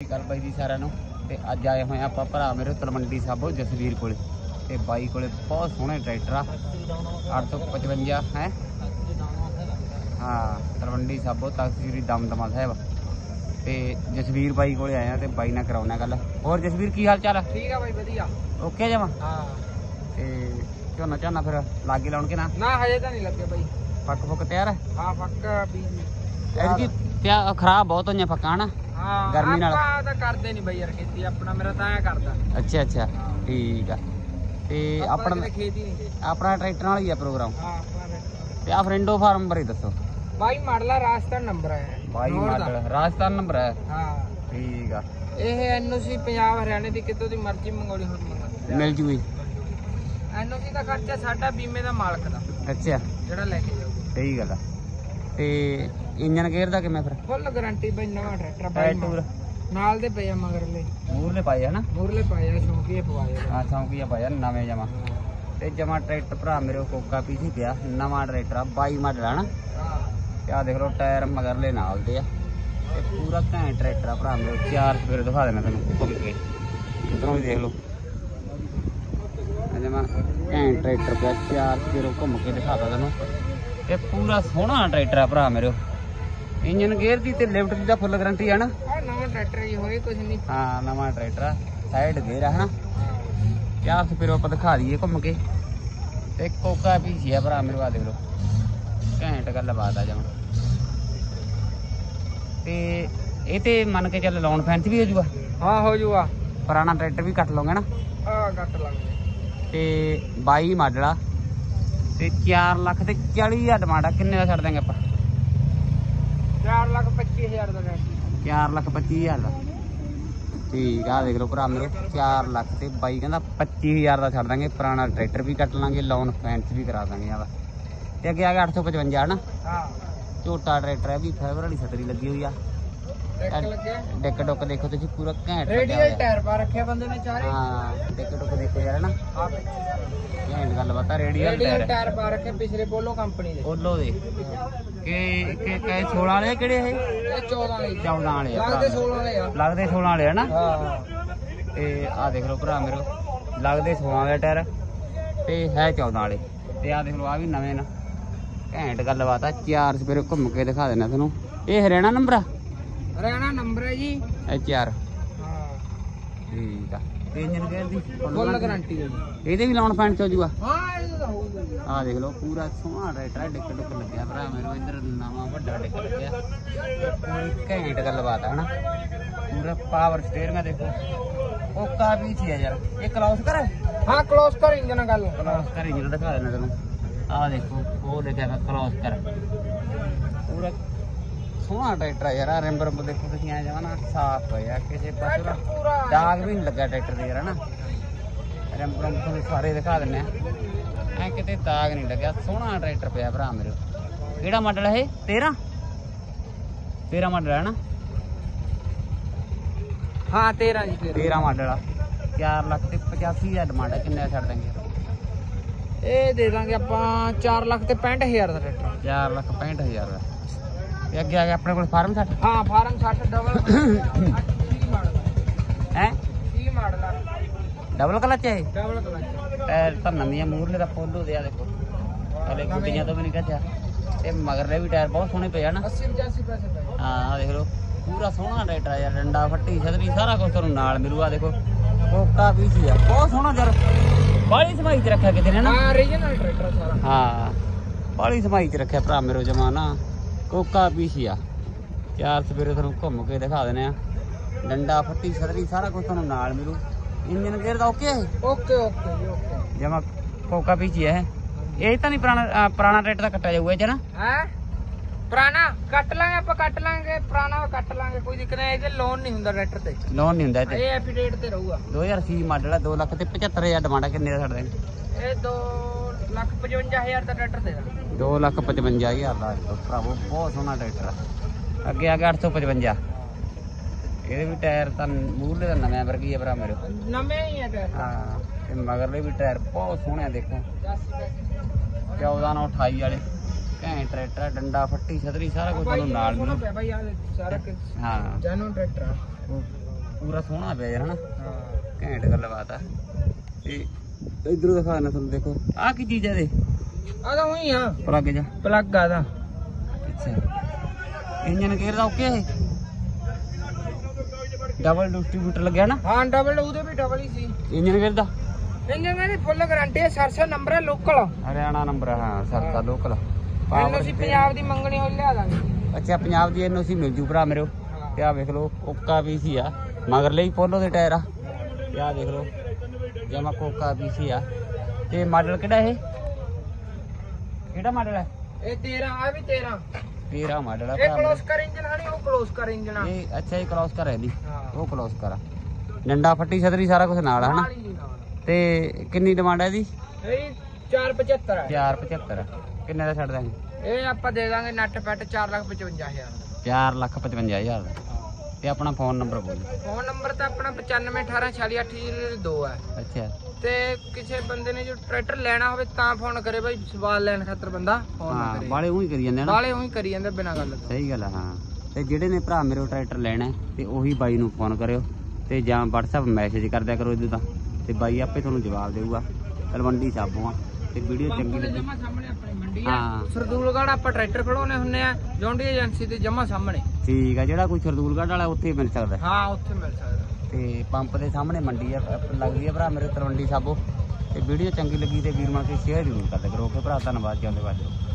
ਗੱਲ ਬਾਈ ਜੀ ਸਾਰਿਆਂ ਨੂੰ। ਤੇ ਅੱਜ ਆਏ ਹੋਏ ਆਪਾਂ ਭਰਾ ਮੇਰੇ ਤਲਵੰਡੀ ਸਾਬੋ ਜਸਵੀਰ ਕੋਲੇ। ਤੇ ਬਾਈ ਕੋਲੇ ਬਹੁਤ ਸੋਹਣੇ ਟਰੈਕਟਰ ਆ। 855 ਹੈ? ਹਾਂ ਤਲਵੰਡੀ ਸਾਬੋ ਤਖਤਸ੍ਰੀ ਦਮਦਮਾ ਸਾਹਿਬ। ਤੇ ਜਸਵੀਰ ਬਾਈ ਕੋਲੇ ਆਏ ਆ ਤੇ ਬਾਈ ਨਾਲ ਕਰਾਉਣਾ ਗੱਲ। ਹੋਰ ਜਸਵੀਰ ਕੀ ਹਾਲ ਚਾਲ ਆ? ਠੀਕ ਆ ਬਾਈ ਵਧੀਆ। ਓਕੇ ਜਮਾ? ਹਾਂ। ਤੇ ਝੋਨਾ ਝਾਨਾ ਫਿਰ ਲਾਗੇ ਲਾਉਣ ਕੇ ਨਾ? ਨਾ ਹਜੇ ਤਾਂ ਨਹੀਂ ਲੱਗੇ ਬਾਈ। ਫੱਕ ਫੁੱਕ ਤਿਆਰ ਹੈ ਹਾਂ ਪੱਕਾ ਵੀ ਐਤਕੀ ਤਿਆ ਖਰਾਬ ਬਹੁਤ ਹੋਈਆਂ ਫੱਕਾਂ ਹਨਾ? ਹਾਂ ਗਰਮੀ ਨਾਲ। ਆਪਾਂ ਤਾਂ ਕਰਦੇ ਨਹੀਂ ਬਾਈ ਯਾਰ ਖੇਤੀ ਆਪਣਾ ਮੇਰਾ ਤਾਂ ਐ ਕਰਦਾ। ਅੱਛਾ ਅੱਛਾ ਠੀਕ ਆ। ਤੇ ਆਪਾਂ ਆਪਣਾ ਖੇਤੀ ਨਹੀਂ ਆਪਣਾ ਟਰੈਕਟਰ ਨਾਲ ਹੀ ਆ ਪ੍ਰੋਗਰਾਮ? ਹਾਂ ਆਪਾਂ ਨੇ- ਤੇ ਆ ਫਰੈਂਡੋ ਫਾਰਮ ਬਾਰੇ ਦੱਸੋ। ਬਾਈ ਮਾਡਲਾ ਰਾਜਸਥਾਨ ਨੰਬਰ ਹੈ ਬਾਈ। ਮਾਡਲ ਰਾਜਸਥਾਨ ਨੰਬਰ ਹੈ ਹਾਂ। ਠੀਕ ਆ। ਇਹ ਐਨਓਸੀ ਪੰਜਾਬ ਹਰਿਆਣੇ ਦੀ ਕਿਤੋਂ ਦੀ ਮਰਜ਼ੀ ਮੰਗਾਉਣੀ ਹੋਰ ਮੰਗਾ ਮਿਲ ਜੂਗੀ। ਐਨਓਸੀ ਦਾ ਖਰਚਾ ਸਾਡਾ ਬੀਮੇ ਦਾ ਮਾਲਕ ਦਾ ਅੱਛਾ। ਜਿਹੜਾ ਲੈ ਕੇ ਜਾਊਗਾ। ਸਹੀ ਗੱਲ ਆ। ਤੇ ਇੰਜਨ ਗੇਅਰ ਦਾ ਕਿਵੇਂ ਫਿਰ ਫੁੱਲ ਗਾਰੰਟੀ ਬਾਈ ਨਵਾਂ ਟਰੈਕਟਰ ਬਾਈ ਟੂਰ ਨਾਲ ਦੇ ਪਏ ਆ ਮਗਰਲੇ। ਮੂਰਲੇ ਪਾਏ ਹਨਾ ਮੂਰਲੇ ਪਾਏ ਆ ਸ਼ੌਂਕੀਏ ਪਵਾਏ ਆ। ਚੌਂਕੀਆ ਪਾਇਆ ਨਵੇਂ ਜਮਾ। ਤੇ ਜਮਾ ਟਰੈਕਟਰ ਭਰਾ ਮੇਰੇ ਕੋਕਾ ਪੀਸੀ ਪਿਆ ਨਵਾਂ ਟਰੈਕਟਰ ਆ 22 ਮਾਡਲ ਆ ਨਾ। ਆ ਦੇਖ ਲਓ ਟਾਇਰ ਮਗਰਲੇ ਨਾਲ ਦੇ ਆ। ਤੇ ਪੂਰਾ ਘੈਂਟ ਟਰੈਕਟਰ ਆ ਭਰਾ ਮੇਰੇ। ਚਾਰ ਸਵੇਰੇ ਦਿਖਾ ਦੇਣਾ ਤੈਨੂੰ ਘੁੰਮ ਕੇ। ਇਧਰੋਂ ਵੀ ਦੇਖ ਲਓ। ਇਹ ਜਮਾ ਘੈਂਟ ਟਰੈਕਟਰ ਪਿਆ ਚਾਰ ਸਵੇਰੇ ਘੁੰਮ ਕੇ ਦਿਖਾਤਾ ਤੈਨੂੰ। ਤੇ ਪੂਰਾ ਸੋਹਣਾ ਟਰੈਕਟਰ ਆ ਭਰਾ ਮੇਰੇ ਇੰਜਨ ਗੇਅਰ ਦੀ ਤੇ ਲਿਫਟ ਦੀ ਤਾਂ ਫੁੱਲ ਗਾਰੰਟੀ ਆ ਨਾ। ਆ ਨਵਾਂ ਟਰੈਕਟਰ ਹੀ ਹੋਏ ਕੁਝ ਨਹੀਂ। ਹਾਂ ਨਵਾਂ ਟਰੈਕਟਰ ਆ ਸਾਈਡ ਗੇਅਰ ਆ ਹਨਾ। ਚਾਰ ਸਵੇਰੇ ਆਪਾਂ ਦਿਖਾ ਦਈਏ ਘੁੰਮ ਕੇ। ਤੇ ਕੋਕਾ ਪੀਸੀ ਆ ਭਰਾ ਮੇਰੇ ਆ ਦੇਖ ਲਓ। ਘੈਂਟ ਗੱਲ ਬਾਤ ਆ ਜਮਾ। ਤੇ ਇਹ ਤੇ ਮੰਨ ਕੇ ਚੱਲ ਲਾਉਣ ਫੈਂਸ ਵੀ ਹੋ ਜੂਗਾ। ਹਾਂ ਹੋ ਜੂਗਾ। ਪੁਰਾਣਾ ਟਰੈਕਟਰ ਵੀ ਕੱਟ ਲਓਗੇ ਨਾ। ਆ ਕੱਟ ਲਾਂਗੇ। ਤੇ 22 ਮਾਡਲ ਆ। ਤੇ 4 ਲੱਖ ਤੇ 40 ਹਜ਼ਾਰ ਡਿਮਾਂਡ ਆ। ਕਿੰਨੇ ਦਾ ਛੱਡ ਦਾਂਗੇ ਆਪਾਂ? 4 ਲੱਖ 25 ਹਜ਼ਾਰ ਦਾ ਟਰੈਕਟਰ 4 ਲੱਖ 25 ਹਜ਼ਾਰ ਦਾ। ਠੀਕ ਆ ਦੇਖ ਲਓ ਭਰਾ ਮੇਰੇ 4 ਲੱਖ ਤੇ ਬਾਈ ਕਹਿੰਦਾ 25000 ਦਾ ਛੱਡ ਦਾਂਗੇ ਪੁਰਾਣਾ ਟਰੈਕਟਰ ਵੀ ਕੱਟ ਲਾਂਗੇ ਲੋਨ ਫੈਂਸ ਵੀ ਕਰਾ ਦਾਂਗੇ ਆਵਾ ਤੇ ਅੱਗੇ ਆ ਗਿਆ 855 ਹਨਾ? ਹਾਂ। ਝੋਟਾ ਟਰੈਕਟਰ ਹੈ ਵੀ ਫਾਈਬਰ ਵਾਲੀ ਛਤਰੀ ਲੱਗੀ ਹੋਈ ਆ। ਡਿੱਕ ਡੁੱਕ ਦੇਖੋ ਤੁਸੀਂ ਪੂਰਾ ਘੈਂਟ ਰੇਡੀਅਲ ਟਾਇਰ ਪਾ ਰੱਖਿਆ ਬੰਦੇ ਨੇ ਚਾਰੇ। ਹਾਂ ਡਿੱਕ ਡੁੱਕ ਦੇਖੋ ਯਾਰ ਨਾ ਆ ਘੈਂਟ ਗੱਲ ਬਤਾ ਰੇਡੀਅਲ ਟਾਇਰ। ਟਾਇਰ ਪਾ ਰੱਖੇ ਪਿਛਲੇ ਬੋਲੋ ਕੰਪਨੀ ਦੇ। ਓਲੋ ਦੇ। ਕਿ ਕਿ ਕਿ 16 ਵਾਲੇ ਆ ਕਿਹੜੇ ਇਹ? ਇਹ 14 ਵਾਲੀ। 14 ਵਾਲੇ ਆ ਲੱਗਦੇ ਭਰਾ 16 ਵਾਲੇ ਆ। ਲੱਗਦੇ 16 ਵਾਲੇ ਆ ਨਾ? ਹਾਂ ਤੇ ਆ ਦੇਖ ਲਓ ਭਰਾ ਮੇਰੇ। ਲੱਗਦੇ 16 ਵਾਲੇ ਟਾਇਰ। ਤੇ ਹੈ 14 ਵਾਲੇ। ਤੇ ਆ ਦੇਖ ਲਓ ਆ ਵੀ ਨਵੇਂ ਨਾ। ਘੈਂਟ ਗੱਲਬਾਤ ਆ ਚਾਰ ਸਵੇਰੇ ਘੁੰਮ ਕੇ ਦਿਖਾ ਦੇਣਾ ਤੁਹਾਨੂੰ। ਇਹ ਹਰਿਆਣਾ ਨੰਬਰ ਆ? ਹਰਿਆਣਾ ਨੰਬਰ ਹੈ ਜੀ। ਚਾਰ ਹਾਂ। ਠੀਕ ਆ। ਇੰਜਨ ਗੇਅਰ ਦੀ। ਫੁੱਲ ਗਾਰੰਟੀ ਹੈ ਜੀ। ਇਹਦੇ ਵੀ ਲਾਉਣ ਪੈਣ ਚ ਹੋ ਜੂਗਾ ਹਾਂ ਇਹ ਤਾਂ ਹੋਊਗਾ ਜੀ। ਆ ਦੇਖ ਲਓ ਪੂਰਾ ਸੋਹਣਾ ਟਰੈਕਟਰ ਹੈ ਡਿੱਕ ਡੁੱਕ ਲੱਗਿਆ ਭਰਾ ਮੈਨੂੰ ਇੱਧਰ ਨਵਾਂ ਵੱਡਾ ਡਿੱਕ ਲੱਗਿਆ। ਪੂਰੀ ਘੈਂਟ ਗੱਲਬਾਤ ਆ ਹਨਾ? ਪੂਰਾ ਪਾਵਰ ਸਟੀਅਰਿੰਗ ਆ ਦੇਖੋ। ਓਕਾ ਵੀ ਆ ਯਾਰ। ਇਹ ਕਲਾਉਸ ਕਰ। ਹਾਂ ਕਲੋਜ਼ ਕਰ ਇੰਜਨ ਗੱਲ। ਕਲਾਉਸ ਕਰ ਇੰਜਨ ਦਿਖਾ ਦੇਣਾ ਤੈਨੂੰ। ਆ ਦੇਖੋ ਉਹ ਲਿਖਿਆ ਮੈਂ ਕਲਾਉਸ ਕਰ। ਪੂਰਾ ਸੋਹਣਾ ਟਰੈਕਟਰ ਆ ਯਾਰ ਆ ਰਿੰਬ ਦੇਖੋ ਤੁਸੀਂ ਆ ਜਾਵਾ ਨਾ, ਸਾਫ਼ ਹੋਇਆ ਕਿਸੇ ਪਾਸੇ ਦਾ ਦਾਗ ਵੀ ਨਹੀਂ ਲੱਗਾ ਟਰੈਕਟਰ ਦੇ ਯਾਰ, ਹਨਾ? ਰਿੰਬ ਰਿੰਬ ਤੁਹਾਨੂੰ ਸਾਰੇ ਦਿਖਾ ਦਿੰਨੇ ਆ। ਐ ਕਿਤੇ ਦਾਗ ਨਹੀਂ ਲੱਗਿਆ, ਸੋਹਣਾ ਟਰੈਕਟਰ ਪਿਆ ਭਰਾ ਮੇਰੇ। ਕਿਹੜਾ ਮਾਡਲ ਹੈ 13 13 ਮਾਡਲ ਹੈ ਨਾ ਹਾਂ 13 ਜੀ 13 ਮਾਡਲ ਆ। 4 ਲੱਖ ਤੇ 85000 ਡਿਮਾਂਡ ਹੈ ਕਿੰਨੇ ਛੱਡ ਦਾਂਗੇ ਇਹ ਦੇ ਦਾਂਗੇ ਆਪਾਂ 4 ਲੱਖ ਤੇ 65000 ਦਾ ਟਰੈਕਟਰ। 4 ਲੱਖ 65000 ਦਾ। ਤੇ ਅੱਗੇ ਆ ਗਿਆ ਆਪਣੇ ਕੋਲ ਫਾਰਮ 60 ਹਾਂ ਫਾਰਮ 60 ਡਬਲ 30 ਮਾਡਲ ਹੈ? 30 ਮਾਡਲ ਆ? ਡਬਲ ਕਲਚ ਹੈ ਡਬਲ ਕਲਚ ਟਾਇਰ ਤਾਂ ਨਵੀਆਂ ਮੂਰਲੇ ਦਾ ਫੁੱਲ ਹੋ ਦਿਆ ਦੇਖੋ। ਹਲੇ ਗੁੱਡੀਆਂ ਤੋਂ ਵੀ ਨਹੀਂ ਕੱਢਿਆ। ਤੇ ਮਗਰਲੇ ਵੀ ਟਾਇਰ ਬਹੁਤ ਸੋਹਣੇ ਪਏ ਆ ਨਾ। 80 85 ਪੈਸੇ ਪਏ। ਹਾਂ ਦੇਖ ਲਓ। ਪੂਰਾ ਸੋਹਣਾ ਟਰੈਕਟਰ ਆ ਯਾਰ ਡੰਡਾ ਫੱਟੀ ਛਤਰੀ ਸਾਰਾ ਕੁਝ ਤੁਹਾਨੂੰ ਨਾਲ ਮਿਲੂ ਆ ਦੇਖੋ। ਕੋਕਾ ਵੀ ਸੀ ਆ। ਬਹੁਤ ਸੋਹਣਾ ਯਾਰ। ਬਾਹਲੀ ਸਮਾਈ ਚ ਰੱਖਿਆ ਕਿਤੇ ਨੇ ਨਾ। ਹਾਂ ਰੀਜਨਲ ਟਰੈਕਟਰ ਸਾਰਾ। ਹਾਂ ਬਾਹਲੀ ਸਮਾਈ ਚ ਰੱਖਿਆ ਭਰਾ ਮੇਰੋ ਜਮਾਨਾ। ਕੋਕਾ ਵੀ ਸੀ ਆ। ਚਾਰ ਸਵੇਰੇ ਤੁਹਾਨੂੰ ਘੁੰਮ ਕੇ ਦਿਖਾ ਦਿੰਦੇ ਆ। ਡੰਡਾ ਫੱਟੀ ਛਤਰੀ ਸਾਰਾ ਕੁਝ ਤੁਹਾਨੂੰ ਨਾਲ ਮਿਲੂ। ਇੰਜਨ ਗੇਅਰ ਦਾ ਓਕੇ ਹੈ ਓਕੇ ਓਕੇ ਓਕੇ ਜਮਾ ਕੋਕਾ ਵੀ ਸੀ ਹੈ ਇਹ। ਤਾਂ ਨਹੀਂ ਪੁਰਾਣਾ ਪੁਰਾਣਾ ਟਰੈਕਟਰ ਦਾ ਕੱਟਿਆ ਜਾਊਗਾ ਇਹ ਹੈ? ਪੁਰਾਣਾ? ਕੱਟ ਲਾਂਗੇ ਆਪਾਂ ਕੱਟ ਲਾਂਗੇ। ਪੁਰਾਣਾ ਕੱਟ ਲਾਂਗੇ ਕੋਈ ਦਿੱਕਤ ਨਹੀਂ। ਇਹਦੇ ਲੋਨ ਨਹੀਂ ਹੁੰਦਾ ਟਰੈਕਟਰ ਤੇ। ਲੋਨ ਨਹੀਂ ਹੁੰਦਾ ਇਹ ਐਫੀਡੇਟ ਤੇ ਰਹੂਗਾ। 2080 ਮਾਡਲ ਆ 2 ਲੱਖ ਤੇ 75000 ਡਿਮਾਂਡ ਕਿੰਨੇ ਦਾ ਛੱਡ ਦੇਂਗੇ ਇਹ 2 ਲੱਖ 55000 ਦਾ ਟਰੈਕਟਰ ਦੇ ਦਾਂਗੇ 2 ਲੱਖ 55000 ਦਾ ਭਰਾਵੋ ਬਹੁਤ ਸੋਹਣਾ ਟਰੈਕਟਰ ਆ। ਅੱਗੇ ਆ ਗਿਆ 855 ਇਹਦੇ ਵੀ ਟਾਇਰ ਤਾਂ ਮੂਹਰਲੇ ਦਾ ਨਵੇਂ ਵਰਗੀ ਆ ਭਰਾ ਮੇਰੇ। ਨਵੇਂ ਹੀ ਹੈ ਟਰੈਕਟਰ ਹਾਂ ਤੇ ਮਗਰਲੇ ਵੀ ਟਾਇਰ ਬਹੁਤ ਸੋਹਣੇ ਆ ਦੇਖੋ। 14 ਨਾਲ 28 ਵਾਲੇ। ਘੈਂਟ ਟਰੈਕਟਰ ਆ, ਡੰਡਾ ਫੱਟੀ ਛਤਰੀ ਸਾਰਾ ਕੁਝ ਤੁਹਾਨੂੰ ਨਾਲ ਮਿਲੂ। ਪਿਆ ਭਾਈ ਆ ਸਾਰਾ ਹਾਂ। ਜੈਨੂਨ ਟਰੈਕਟਰ ਆ। ਪੂਰਾ ਸੋਹਣਾ ਪਿਆ ਯਾਰ ਹਨਾ? ਹਾਂ। ਘੈਂਟ ਗੱਲਬਾਤ ਆ। ਤੇ ਇਧਰੋਂ ਦਿਖਾ ਨਾ ਤੁਹਾਨੂੰ ਦੇਖੋ। ਆਹ ਕੀ ਚੀਜ਼ ਆ ਦੇ ਆ ਤਾਂ ਉਹੀ ਆ। ਪਲੱਗ ਜਾ। ਪਲੱਗ ਆ ਦਾ ਅੱਛਾ। ਇੰਜਨ ਗੇਅਰ ਦਾ ਓਕੇ ਹੈ ਡਬਲ ਡਿਸਟ੍ਰੀਬਿਊਟਰ ਲੱਗਿਆ ਨਾ? ਹਾਂ ਡਬਲ ਉਹਦੇ ਵੀ ਡਬਲ ਹੀ ਸੀ। ਇੰਜਨ ਗੇਅਰ ਦਾ? ਇੰਜਨ ਦੀ ਫੁੱਲ ਗਾਰੰਟੀ ਹੈ ਸਰਸਾ ਨੰਬਰ ਹੈ ਲੋਕਲ ਹਰਿਆਣਾ ਨੰਬਰ ਹਾਂ ਸਰਕਾ ਲੋਕਲ ਅਸੀਂ ਪੰਜਾਬ ਦੀ ਮੰਗਣੀ ਹੋਈ ਲਿਆ ਦਾਂਗੇ। ਅੱਛਾ ਪੰਜਾਬ ਦੀ ਐਨਓਸੀ ਮਿਲ ਜੂ ਭਰਾ ਮੇਰੇ ਤੇ ਆ ਵੇਖ ਲਓ ਓਕਾ ਪੀਸੀ ਆ। ਮਗਰ ਲਈ ਪੋਲੋ ਦੇ ਟਾਇਰ ਆ। ਤੇ ਆ ਦੇਖ ਲਓ। ਜਮਾ ਕੋਕਾ ਪੀਸੀ ਆ ਤੇ ਮਾਡਲ ਕਿਹੜਾ ਇਹ ਕਿਹੜਾ ਮਾਡਲ ਹੈ ਇਹ 13 ਆ ਵੀ 13 13 ਮਾਡਲ ਆ ਇਹ ਕਲੋਸ ਕਰ ਇੰਜਨ ਹਣੀ ਉਹ ਕਲੋਸ ਕਰ ਇੰਜਨ ਆ। ਇਹ ਅੱਛਾ ਇਹ ਕ੍ਰਾਸ ਕਰ ਹਾਂ ਉਹ ਕ੍ਰਾਸ ਕਰ ਆ। ਡੰਡਾ ਫੱਟੀ ਛਤਰੀ ਸਾਰਾ ਕੁਝ ਨਾਲ ਆ ਹਨਾ। ਤੇ ਕਿੰਨੀ ਡਿਮਾਂਡ ਹੈ ਇਹਦੀ ਇਹ 475 ਹੈ 475 ਕਿੰਨੇ ਦਾ ਛੱਡ ਦਾਂਗੇ ਇਹ ਆਪਾਂ ਦੇ ਦਾਂਗੇ ਨੱਟ ਪੈਟ 455000 4 ਲੱਖ 55000 ਦਾ ਤੇ ਆਪਣਾ ਫੋਨ ਨੰਬਰ ਬੋਲ। ਫੋਨ ਨੰਬਰ ਤਾਂ ਆਪਣਾ 9518468802 ਹੈ। ਅੱਛਾ। ਤੇ ਕਿਸੇ ਬੰਦੇ ਨੇ ਜੋ ਟਰੈਕਟਰ ਲੈਣਾ ਹੋਵੇ ਤਾਂ ਫੋਨ ਕਰੇ ਬਾਈ ਸਵਾਲ ਲੈਣ ਖਾਤਰ ਬੰਦਾ ਫੋਨ ਨਾ ਹਾਂ ਕਰੇ। ਬਾਲੇ ਉਹੀ ਕਰੀ ਜਾਂਦੇ ਆ ਨਾ। ਉਹੀ ਕਰੀ ਜਾਂਦੇ ਬਿਨਾਂ ਗੱਲ ਤੋਂ। ਸਹੀ ਗੱਲ ਆ ਹਾਂ। ਤੇ ਜਿਹੜੇ ਨੇ ਭਰਾ ਮੇਰੇ ਟਰੈਕਟਰ ਲੈਣਾ ਹੈ, ਤੇ ਉਹੀ ਬਾਈ ਨੂੰ ਫੋਨ ਕਰਿਓ ਤੇ ਜਾਂ WhatsApp ਮੈਸੇਜ ਕਰ ਦਿਆ ਕਰੋ ਇਹਦੇ ਤਾਂ। ਤੇ ਬਾਈ ਆਪੇ ਤੁਹਾਨੂੰ ਜਵਾਬ ਦੇਊਗਾ। ਤਲਵੰਡੀ ਸਾਬੋਂ ਆ। ਤੇ ਵੀਡੀਓ ਚੰਗੀ ਲੱਗੀ। ਸਾਹਮਣੇ ਮੰਡੀ ਆ। ਹਾਂ। ਸਰਦੂਲਗੜ੍ਹ ਆਪਾਂ ਟਰੈਕਟਰ ਖੜਾਉਣੇ ਹੁੰਨੇ ਆ ਜੌਂਡੀ ਏਜੰਸੀ ਦੇ ਜਮਾ ਸਾਹਮਣੇ। ਠੀਕ ਆ ਜਿਹੜਾ ਕੋਈ ਸਰਦੂਲਗੜ੍ਹ ਵਾਲਾ ਉੱਥੇ ਹੀ ਮਿਲ ਸਕਦਾ। ਹੈ। ਹਾਂ ਉੱਥੇ ਮਿਲ ਸਕਦਾ। ਤੇ ਪੰਪ ਦੇ ਸਾਹਮਣੇ ਮੰਡੀ ਆ ਅਹ ਲੱਗਦੀ ਆ ਭਰਾ ਮੇਰੇ ਤਲਵੰਡੀ ਸਾਬੋ। ਤੇ ਵੀਡੀਓ ਚੰਗੀ ਲੱਗੀ ਤੇ ਵੀਰ ਮਾ ਕੇ ਸ਼ੇਅਰ ਜ਼ਰੂਰ ਕਰ ਦਿਆ ਕਰੋ। ਓਕੇ ਭਰਾ ਧੰਨਵਾਦ ਜਾਂਦੇ ਬਾਜੋ।